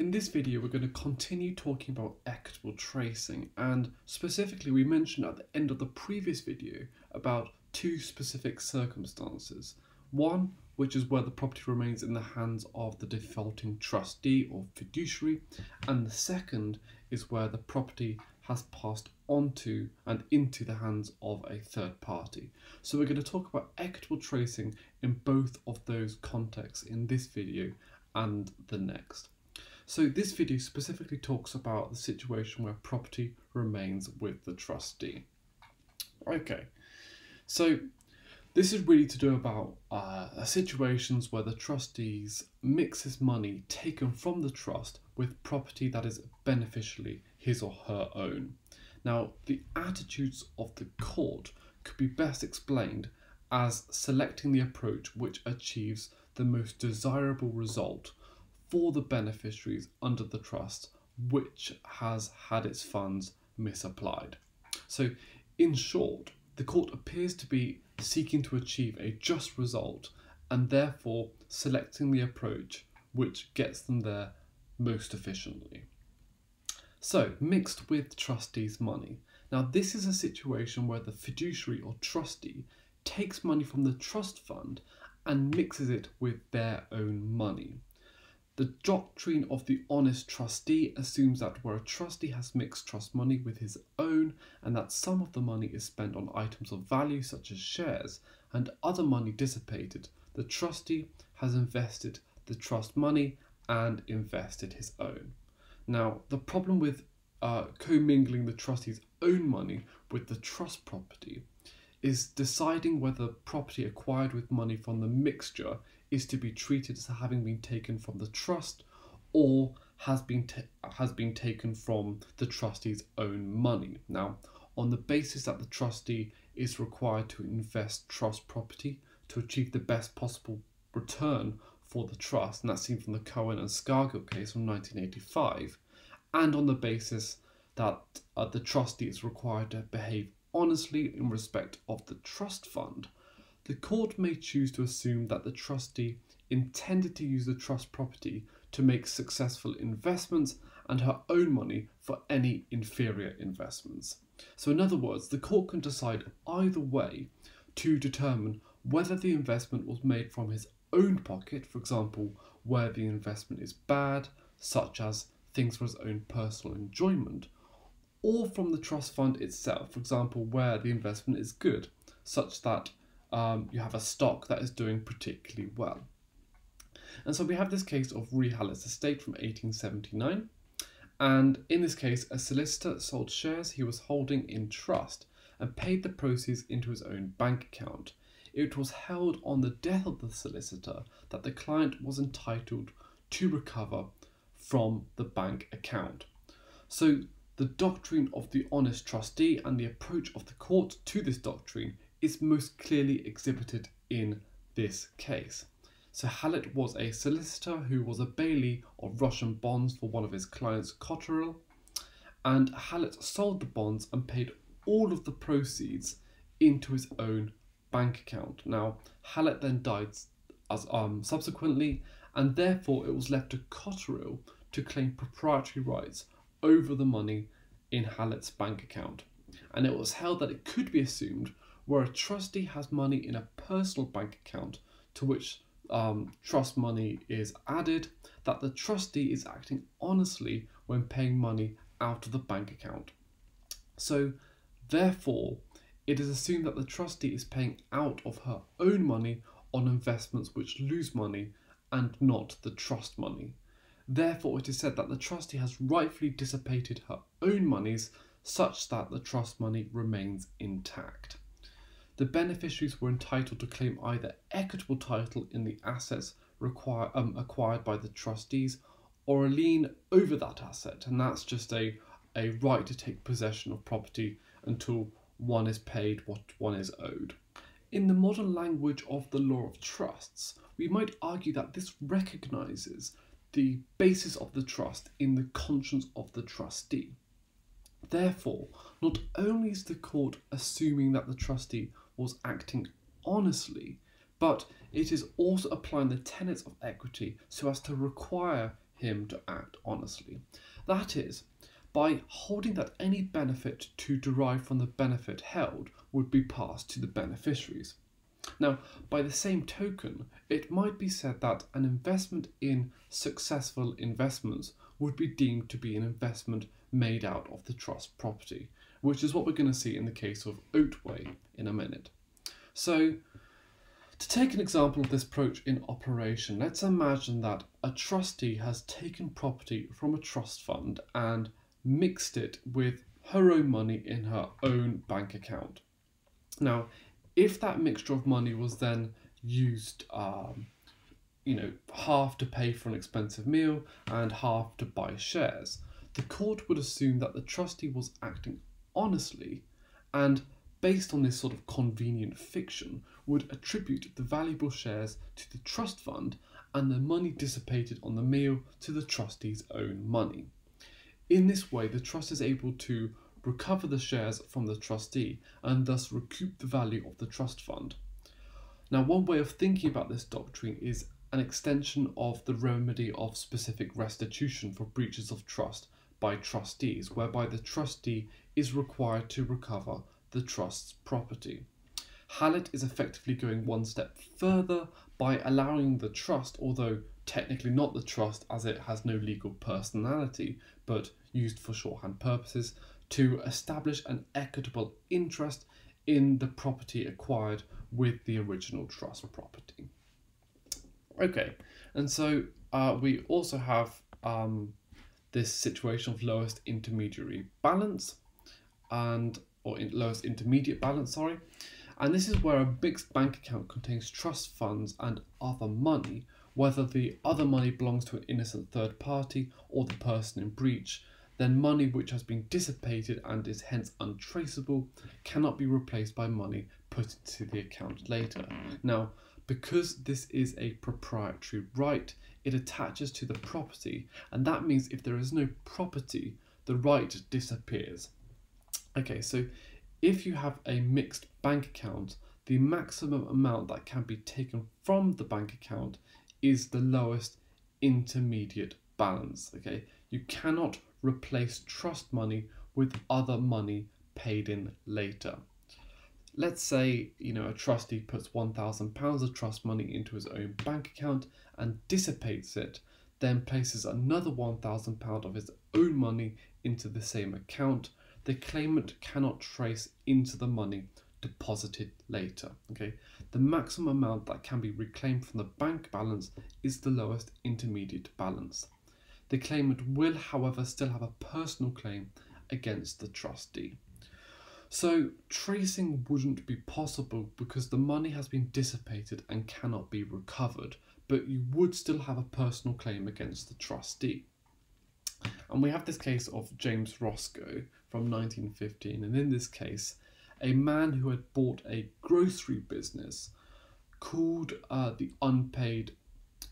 In this video, we're going to continue talking about equitable tracing, and specifically, we mentioned at the end of the previous video about two specific circumstances. One, which is where the property remains in the hands of the defaulting trustee or fiduciary, and the second is where the property has passed onto and into the hands of a third party. So we're going to talk about equitable tracing in both of those contexts in this video and the next. So this video specifically talks about the situation where property remains with the trustee. Okay, so this is really to do about uh, situations where the trustees mixes money taken from the trust with property that is beneficially his or her own. Now, the attitudes of the court could be best explained as selecting the approach which achieves the most desirable result for the beneficiaries under the trust which has had its funds misapplied. So, in short, the court appears to be seeking to achieve a just result and therefore selecting the approach which gets them there most efficiently. So, mixed with trustees' money. Now, this is a situation where the fiduciary or trustee takes money from the trust fund and mixes it with their own money. The doctrine of the honest trustee assumes that where a trustee has mixed trust money with his own and that some of the money is spent on items of value such as shares and other money dissipated, the trustee has invested the trust money and invested his own. Now, the problem with uh, commingling the trustee's own money with the trust property is deciding whether property acquired with money from the mixture is to be treated as having been taken from the trust or has been has been taken from the trustee's own money. Now, on the basis that the trustee is required to invest trust property to achieve the best possible return for the trust, and that's seen from the Cowan and Scargill case from 1985, and on the basis that uh, the trustee is required to behave honestly in respect of the trust fund, the court may choose to assume that the trustee intended to use the trust property to make successful investments and her own money for any inferior investments. So, in other words, the court can decide either way to determine whether the investment was made from his own pocket, for example, where the investment is bad, such as things for his own personal enjoyment, or from the trust fund itself, for example, where the investment is good, such that um, you have a stock that is doing particularly well. And so we have this case of Re Hallett's estate from 1879. And in this case, a solicitor sold shares he was holding in trust and paid the proceeds into his own bank account. It was held on the death of the solicitor that the client was entitled to recover from the bank account. So the doctrine of the honest trustee and the approach of the court to this doctrine is most clearly exhibited in this case. So Hallett was a solicitor who was a bailee of Russian bonds for one of his clients, Cotterill, and Hallett sold the bonds and paid all of the proceeds into his own bank account. Now, Hallett then died as um, subsequently, and therefore it was left to Cotterill to claim proprietary rights over the money in Hallett's bank account. And it was held that it could be assumed where a trustee has money in a personal bank account to which um, trust money is added, that the trustee is acting honestly when paying money out of the bank account. So, therefore, it is assumed that the trustee is paying out of her own money on investments which lose money and not the trust money. Therefore, it is said that the trustee has rightfully dissipated her own monies such that the trust money remains intact the beneficiaries were entitled to claim either equitable title in the assets require, um, acquired by the trustees or a lien over that asset, and that's just a, a right to take possession of property until one is paid what one is owed. In the modern language of the law of trusts, we might argue that this recognises the basis of the trust in the conscience of the trustee. Therefore, not only is the court assuming that the trustee was acting honestly, but it is also applying the tenets of equity so as to require him to act honestly. That is, by holding that any benefit to derive from the benefit held would be passed to the beneficiaries. Now, by the same token, it might be said that an investment in successful investments would be deemed to be an investment made out of the trust property, which is what we're going to see in the case of Oatway in a minute. So, to take an example of this approach in operation, let's imagine that a trustee has taken property from a trust fund and mixed it with her own money in her own bank account. Now, if that mixture of money was then used, um, you know, half to pay for an expensive meal and half to buy shares, the court would assume that the trustee was acting honestly and based on this sort of convenient fiction would attribute the valuable shares to the trust fund and the money dissipated on the meal to the trustee's own money. In this way, the trust is able to recover the shares from the trustee and thus recoup the value of the trust fund. Now, one way of thinking about this doctrine is an extension of the remedy of specific restitution for breaches of trust by trustees, whereby the trustee is required to recover the trust's property. Hallett is effectively going one step further by allowing the trust, although technically not the trust as it has no legal personality, but used for shorthand purposes, to establish an equitable interest in the property acquired with the original trust property. Okay, and so uh, we also have um, this situation of lowest intermediary balance and or in lowest intermediate balance, sorry. And this is where a mixed bank account contains trust funds and other money, whether the other money belongs to an innocent third party or the person in breach, then money which has been dissipated and is hence untraceable cannot be replaced by money put into the account later. Now, because this is a proprietary right, it attaches to the property, and that means if there is no property, the right disappears. Okay, so if you have a mixed bank account, the maximum amount that can be taken from the bank account is the lowest intermediate balance. Okay, you cannot replace trust money with other money paid in later. Let's say you know a trustee puts one thousand pounds of trust money into his own bank account and dissipates it, then places another one thousand pound of his own money into the same account the claimant cannot trace into the money deposited later. Okay, the maximum amount that can be reclaimed from the bank balance is the lowest intermediate balance. The claimant will, however, still have a personal claim against the trustee. So, tracing wouldn't be possible because the money has been dissipated and cannot be recovered, but you would still have a personal claim against the trustee. And we have this case of James Roscoe from 1915, and in this case, a man who had bought a grocery business called uh, the unpaid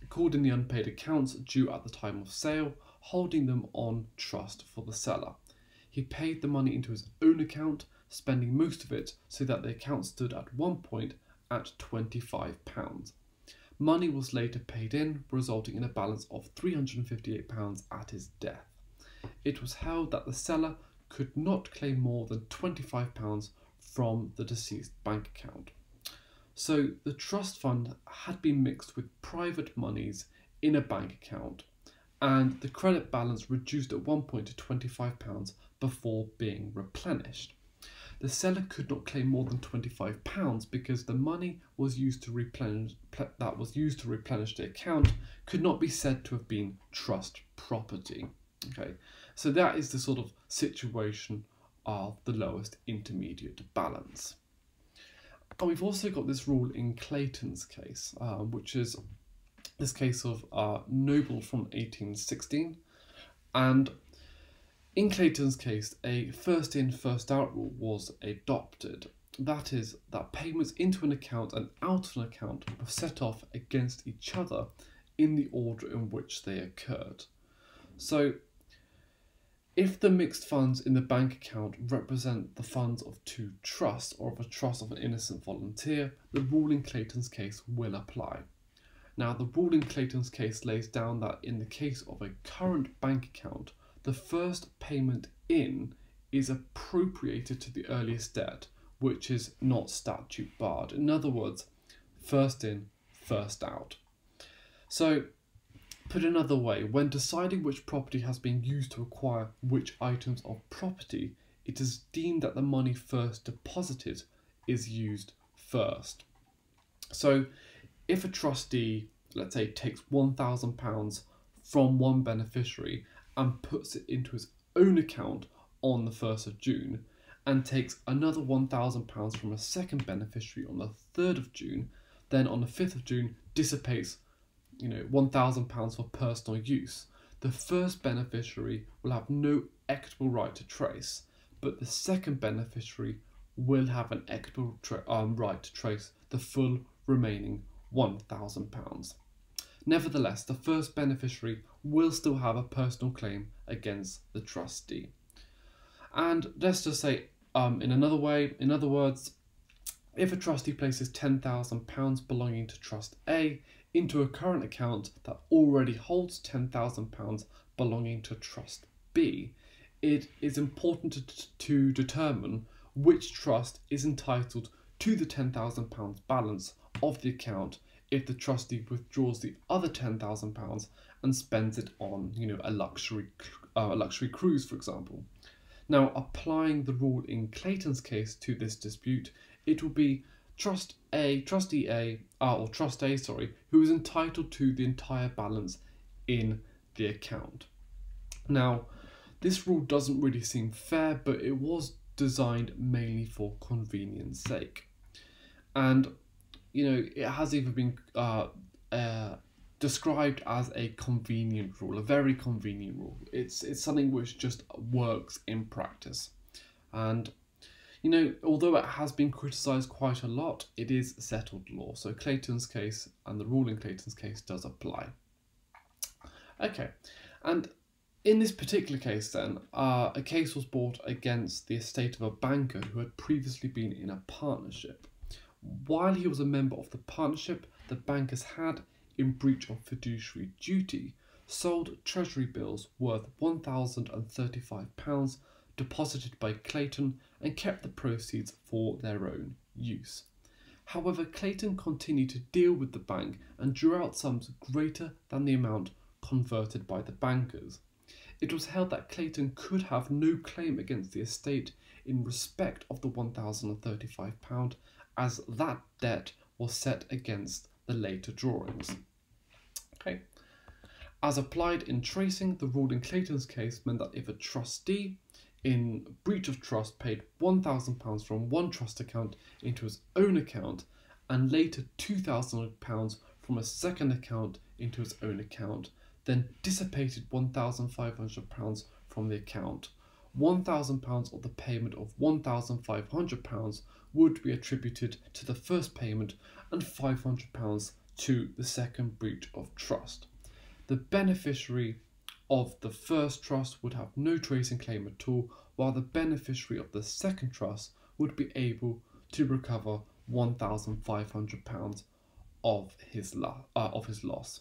called in the unpaid accounts due at the time of sale, holding them on trust for the seller. He paid the money into his own account, spending most of it so that the account stood at one point at £25. Money was later paid in, resulting in a balance of £358 at his death. It was held that the seller could not claim more than £25 from the deceased bank account. So the trust fund had been mixed with private monies in a bank account, and the credit balance reduced at one point to £25 before being replenished. The seller could not claim more than £25 because the money was used to replenish that was used to replenish the account could not be said to have been trust property. Okay, so that is the sort of situation of the lowest intermediate balance. And we've also got this rule in Clayton's case, uh, which is this case of uh, Noble from 1816. And in Clayton's case, a first in, first out rule was adopted. That is, that payments into an account and out of an account were set off against each other in the order in which they occurred. So if the mixed funds in the bank account represent the funds of two trusts or of a trust of an innocent volunteer, the rule in Clayton's case will apply. Now, the rule in Clayton's case lays down that in the case of a current bank account, the first payment in is appropriated to the earliest debt, which is not statute barred. In other words, first in, first out. So, put another way, when deciding which property has been used to acquire which items of property, it is deemed that the money first deposited is used first. So, if a trustee, let's say, takes £1,000 from one beneficiary and puts it into his own account on the 1st of June, and takes another £1,000 from a second beneficiary on the 3rd of June, then on the 5th of June dissipates you know £1,000 for personal use, the first beneficiary will have no equitable right to trace, but the second beneficiary will have an equitable um, right to trace the full remaining £1,000. Nevertheless, the first beneficiary will still have a personal claim against the trustee. And let's just say, um, in another way, in other words, if a trustee places £10,000 belonging to Trust A into a current account that already holds £10,000 belonging to Trust B, it is important to, to determine which trust is entitled to the £10,000 balance of the account if the trustee withdraws the other £10,000 and spends it on, you know, a luxury, uh, a luxury cruise, for example. Now, applying the rule in Clayton's case to this dispute, it will be Trust A, Trustee A, uh, or Trust A, sorry, who is entitled to the entire balance in the account. Now, this rule doesn't really seem fair, but it was designed mainly for convenience sake. And, you know, it has even been uh, uh, described as a convenient rule, a very convenient rule. It's, it's something which just works in practice. And you know, although it has been criticised quite a lot, it is settled law. So Clayton's case and the rule in Clayton's case does apply. Okay, and in this particular case, then, uh, a case was brought against the estate of a banker who had previously been in a partnership. While he was a member of the partnership, the bankers had, in breach of fiduciary duty, sold treasury bills worth £1,035 deposited by Clayton and kept the proceeds for their own use. However, Clayton continued to deal with the bank and drew out sums greater than the amount converted by the bankers. It was held that Clayton could have no claim against the estate in respect of the £1,035 as that debt was set against the later drawings. Okay. As applied in tracing, the rule in Clayton's case meant that if a trustee in breach of trust paid £1,000 from one trust account into his own account and later £2,000 from a second account into his own account, then dissipated £1,500 from the account. £1,000 of the payment of £1,500 would be attributed to the first payment and £500 to the second breach of trust. The beneficiary of the first trust would have no tracing claim at all, while the beneficiary of the second trust would be able to recover £1,500 of his, lo- uh, of his loss.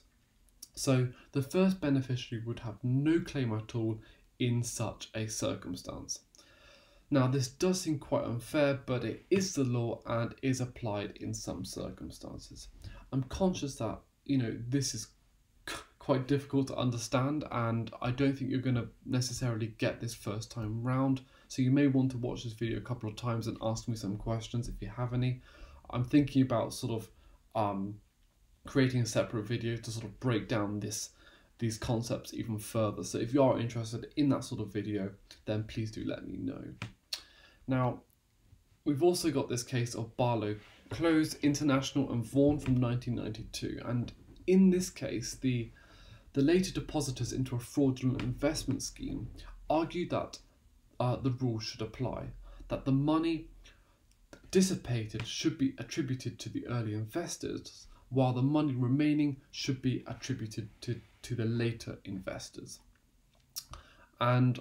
So the first beneficiary would have no claim at all in such a circumstance. Now, this does seem quite unfair, but it is the law and is applied in some circumstances. I'm conscious that, you know, this is quite difficult to understand, and I don't think you're going to necessarily get this first time round. So you may want to watch this video a couple of times and ask me some questions if you have any. I'm thinking about sort of um, creating a separate video to sort of break down this these concepts even further. So if you are interested in that sort of video, then please do let me know. Now, we've also got this case of Barlow Clowes International and Vaughan from 1992, and in this case, the the later depositors into a fraudulent investment scheme argued that uh, the rule should apply, that the money dissipated should be attributed to the early investors, while the money remaining should be attributed to, to the later investors. And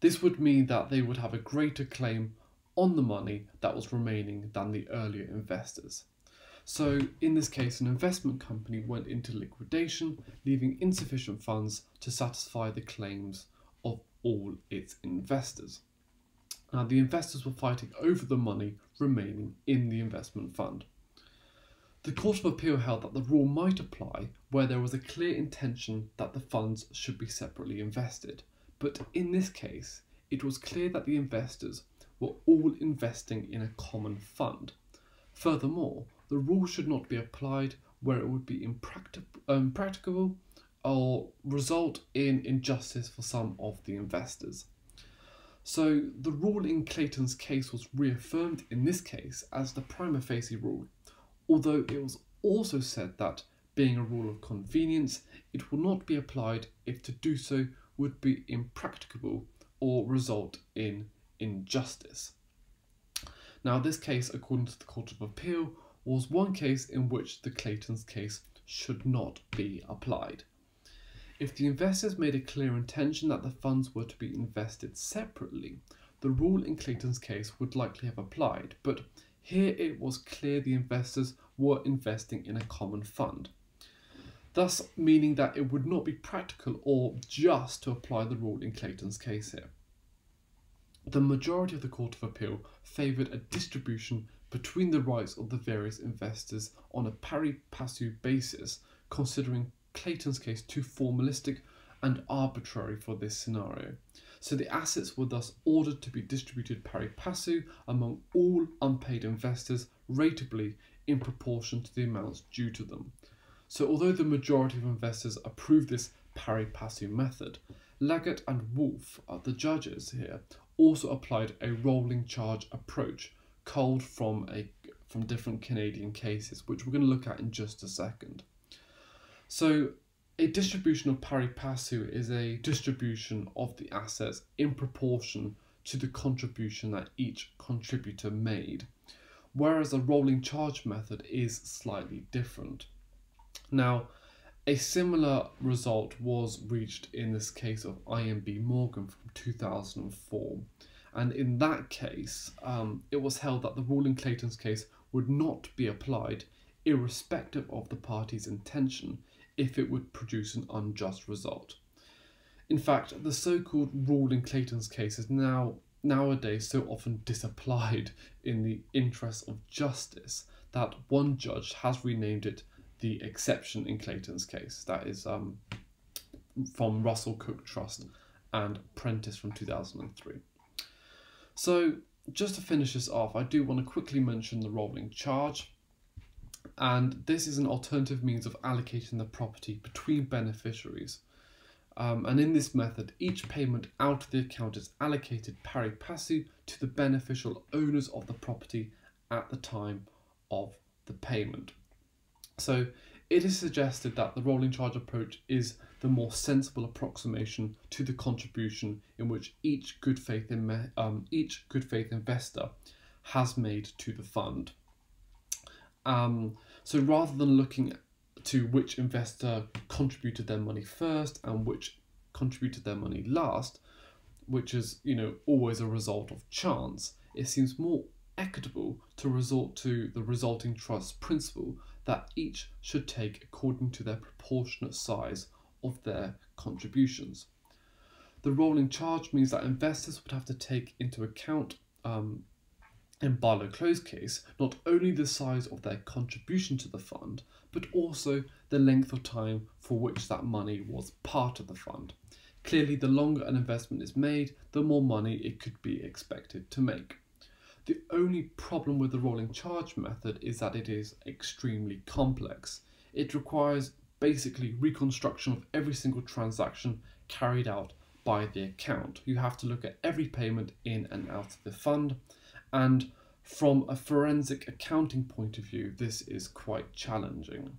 this would mean that they would have a greater claim on the money that was remaining than the earlier investors. So, in this case, an investment company went into liquidation, leaving insufficient funds to satisfy the claims of all its investors. Now, the investors were fighting over the money remaining in the investment fund. The Court of Appeal held that the rule might apply where there was a clear intention that the funds should be separately invested, but in this case, it was clear that the investors were all investing in a common fund. Furthermore, the rule should not be applied where it would be impracticable um, or result in injustice for some of the investors. So the rule in Clayton's case was reaffirmed in this case as the prima facie rule although it was also said that, being a rule of convenience, it will not be applied if to do so would be impracticable or result in injustice. Now, this case, according to the Court of Appeal, was one case in which the Clayton's case should not be applied. If the investors made a clear intention that the funds were to be invested separately, the rule in Clayton's case would likely have applied, but here it was clear the investors were investing in a common fund, thus meaning that it would not be practical or just to apply the rule in Clayton's case here. The majority of the Court of Appeal favoured a distribution between the rights of the various investors on a pari passu basis, considering Clayton's case too formalistic and arbitrary for this scenario. So the assets were thus ordered to be distributed pari passu among all unpaid investors ratably in proportion to the amounts due to them. So although the majority of investors approved this pari passu method, Leggatt and Woolf, uh, the judges here, also applied a rolling charge approach culled from a from different Canadian cases, which we're going to look at in just a second. So a distribution of pari passu is a distribution of the assets in proportion to the contribution that each contributor made, whereas a rolling charge method is slightly different. Now, a similar result was reached in this case of IMB Morgan from 2004. And in that case, um, it was held that the rule in Clayton's case would not be applied irrespective of the party's intention if it would produce an unjust result. In fact, the so-called rule in Clayton's case is now nowadays so often disapplied in the interests of justice that one judge has renamed it the exception in Clayton's case. That is um, from Russell Cooke Trust and Prentis from 2003. So, just to finish this off, I do want to quickly mention the rolling charge and this is an alternative means of allocating the property between beneficiaries. Um, and in this method, each payment out of the account is allocated pari passu to the beneficial owners of the property at the time of the payment. So it is suggested that the rolling charge approach is the more sensible approximation to the contribution in which each good faith um, each good faith investor has made to the fund. Um, so rather than looking to which investor contributed their money first and which contributed their money last, which is you know always a result of chance, it seems more equitable to resort to the resulting trust principle that each should take according to their proportionate size of their contributions. The rolling charge means that investors would have to take into account um, in Barlow Clowes case, not only the size of their contribution to the fund, but also the length of time for which that money was part of the fund. Clearly, the longer an investment is made, the more money it could be expected to make. The only problem with the rolling charge method is that it is extremely complex. It requires basically reconstruction of every single transaction carried out by the account. You have to look at every payment in and out of the fund and from a forensic accounting point of view, this is quite challenging.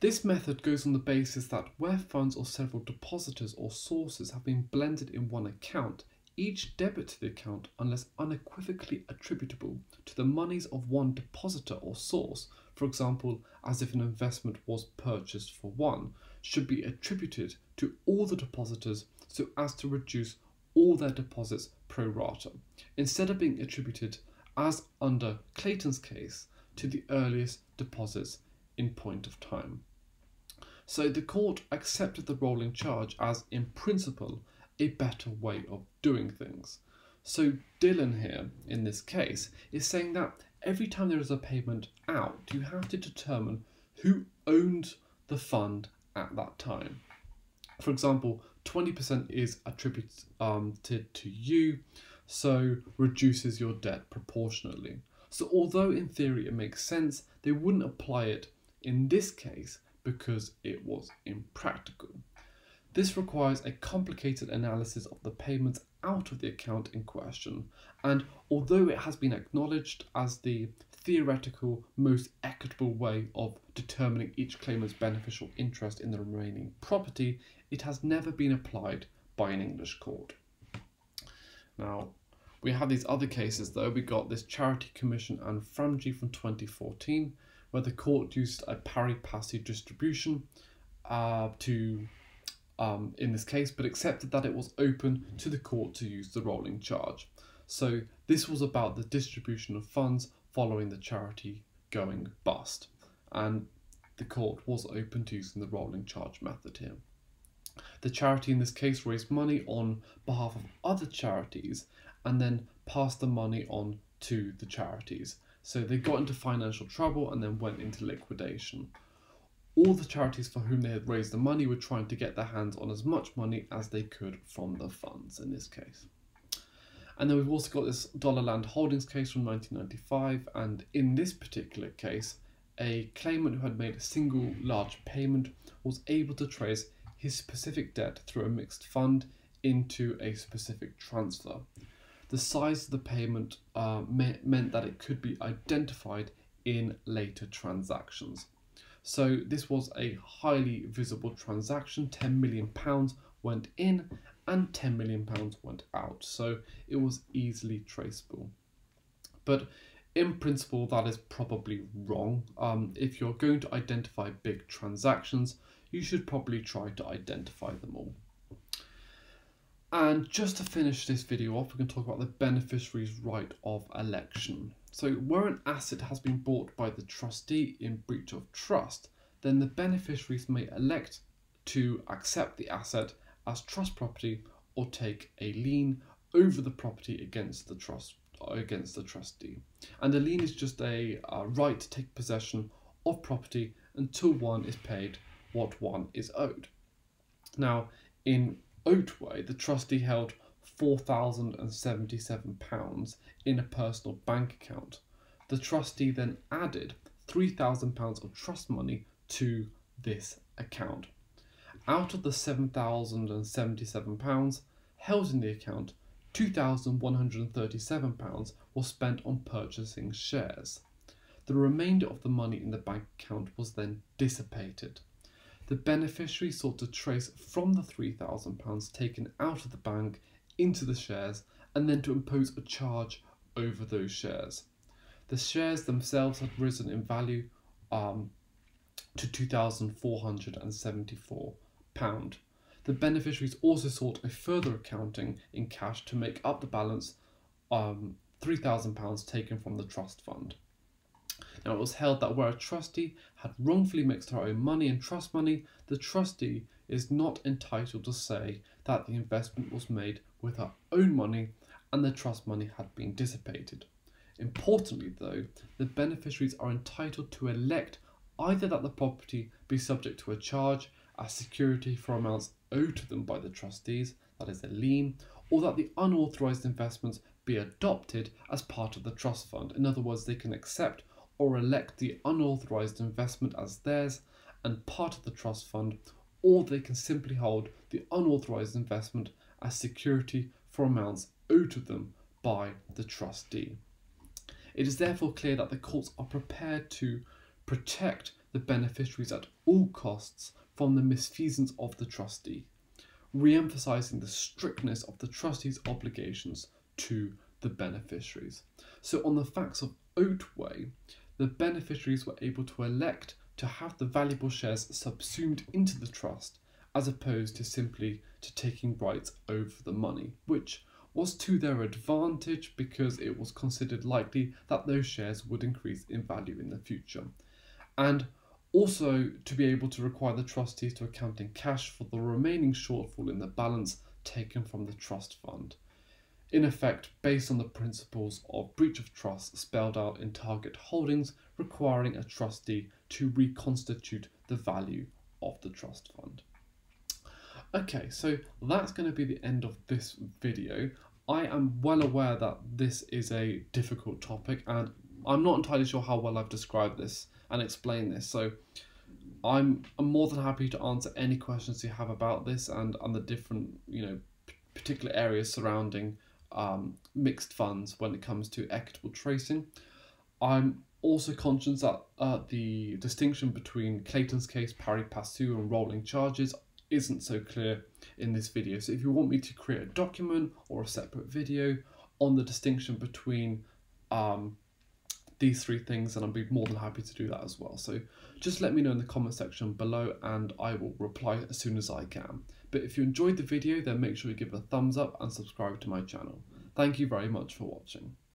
This method goes on the basis that where funds or several depositors or sources have been blended in one account, each debit to the account, unless unequivocally attributable to the monies of one depositor or source, for example, as if an investment was purchased for one, should be attributed to all the depositors so as to reduce all their deposits pro rata, instead of being attributed, as under Clayton's case, to the earliest deposits in point of time. So the court accepted the rolling charge as, in principle, a better way of doing things. So Dillon here, in this case, is saying that every time there is a payment out, you have to determine who owned the fund at that time. For example, 20% is attributed um, to, to you, so reduces your debt proportionately. So although in theory it makes sense, they wouldn't apply it in this case because it was impractical. This requires a complicated analysis of the payments out of the account in question, and although it has been acknowledged as the theoretical most equitable way of determining each claimant's beneficial interest in the remaining property, it has never been applied by an English court. Now, we have these other cases though. We got this Charity Commission and Framjee from 2014, where the court used a pari passu distribution uh, to, um, in this case, but accepted that it was open to the court to use the rolling charge. So this was about the distribution of funds following the charity going bust, and the court was open to using the rolling charge method here. The charity in this case raised money on behalf of other charities and then passed the money on to the charities. So they got into financial trouble and then went into liquidation. All the charities for whom they had raised the money were trying to get their hands on as much money as they could from the funds in this case. And then we've also got this Dollar Land Holdings case from 1995, and in this particular case, a claimant who had made a single large payment was able to trace his specific debt through a mixed fund into a specific transfer. The size of the payment uh, me meant that it could be identified in later transactions. So this was a highly visible transaction. 10 million pounds went in and 10 million pounds went out. So it was easily traceable. But in principle, that is probably wrong. Um, if you're going to identify big transactions, you should probably try to identify them all. And just to finish this video off, we're going to talk about the beneficiary's right of election. So where an asset has been bought by the trustee in breach of trust, then the beneficiaries may elect to accept the asset as trust property or take a lien over the property against the trust against the trustee. And a lien is just a, a right to take possession of property until one is paid what one is owed. Now, in Oatway, the trustee held £4,077 in a personal bank account. The trustee then added £3,000 of trust money to this account. Out of the £7,077 held in the account, £2,137 was spent on purchasing shares. The remainder of the money in the bank account was then dissipated the beneficiary sought to trace from the £3,000 taken out of the bank into the shares and then to impose a charge over those shares. The shares themselves had risen in value um, to £2,474. The beneficiaries also sought a further accounting in cash to make up the balance um, £3,000 taken from the trust fund. Now, it was held that where a trustee had wrongfully mixed her own money and trust money, the trustee is not entitled to say that the investment was made with her own money and the trust money had been dissipated. Importantly, though, the beneficiaries are entitled to elect either that the property be subject to a charge as security for amounts owed to them by the trustees, that is a lien, or that the unauthorised investments be adopted as part of the trust fund. In other words, they can accept or elect the unauthorized investment as theirs and part of the trust fund, or they can simply hold the unauthorized investment as security for amounts owed to them by the trustee. It is therefore clear that the courts are prepared to protect the beneficiaries at all costs from the misfeasance of the trustee, re emphasising the strictness of the trustee's obligations to the beneficiaries. So, on the facts of Oatway, the beneficiaries were able to elect to have the valuable shares subsumed into the trust as opposed to simply to taking rights over the money, which was to their advantage because it was considered likely that those shares would increase in value in the future. And also to be able to require the trustees to account in cash for the remaining shortfall in the balance taken from the trust fund. In effect, based on the principles of breach of trust spelled out in target holdings, requiring a trustee to reconstitute the value of the trust fund. Okay, so that's going to be the end of this video. I am well aware that this is a difficult topic and I'm not entirely sure how well I've described this and explained this. So I'm, more than happy to answer any questions you have about this and, and the different, you know, particular areas surrounding um, mixed funds when it comes to equitable tracing. I'm also conscious that uh, the distinction between Clayton's case, pari passu, and rolling charges isn't so clear in this video. So if you want me to create a document or a separate video on the distinction between um, these three things, then I'd be more than happy to do that as well. So just let me know in the comment section below and I will reply as soon as I can. But if you enjoyed the video, then make sure you give it a thumbs up and subscribe to my channel. Thank you very much for watching.